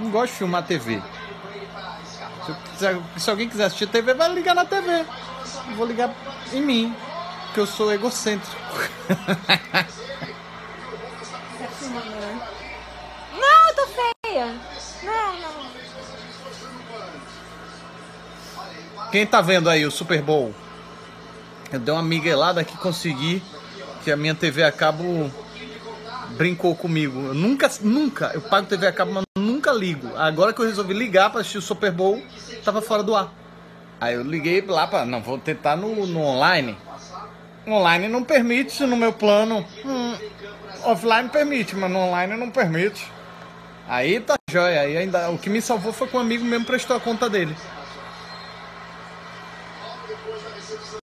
Não gosto de filmar TV. Se, se alguém quiser assistir TV, vai ligar na TV. Eu vou ligar em mim, porque eu sou egocêntrico. Não, eu tô feia. Não, não. Quem tá vendo aí o Super Bowl? Eu dei uma miguelada que consegui que a minha TV a cabo brincou comigo. Eu nunca, nunca, eu pago TV a cabo, mas nunca ligo. Agora que eu resolvi ligar para assistir o Super Bowl, tava fora do ar. Aí eu liguei lá para, não, vou tentar no, no online. Online não permite no meu plano. Hum, offline permite, mas no online não permite. Aí tá jóia. Aí ainda, o que me salvou foi que um amigo mesmo prestou a conta dele.